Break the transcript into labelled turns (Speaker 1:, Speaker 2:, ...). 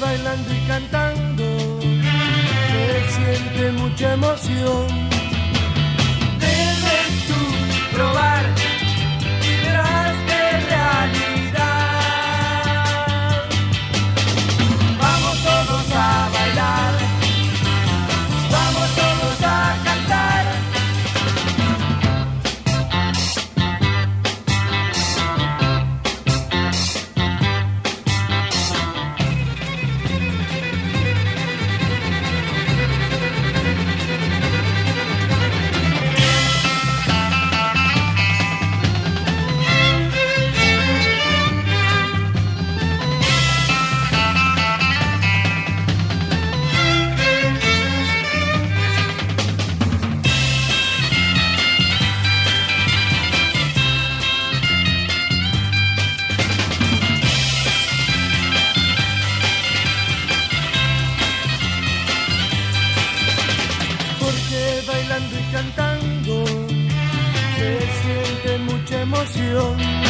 Speaker 1: Bailando y cantando se siente mucha emoción. Bailando y cantando se siente mucha emoción.